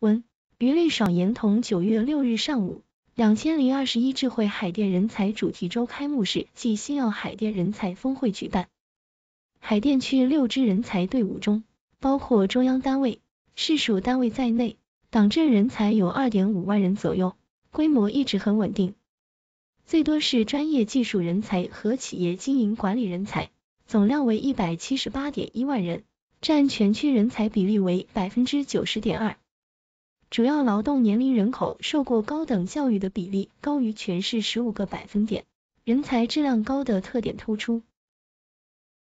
文：于丽爽言同九月六日上午，两千零二十一智慧海淀人才主题周开幕式暨新耀海淀人才峰会举办。海淀区六支人才队伍中，包括中央单位、市属单位在内，党政人才有二点五万人左右，规模一直很稳定。最多是专业技术人才和企业经营管理人才，总量为一百七十八点一万人，占全区人才比例为百分之九十点二。主要劳动年龄人口受过高等教育的比例高于全市十五个百分点，人才质量高的特点突出。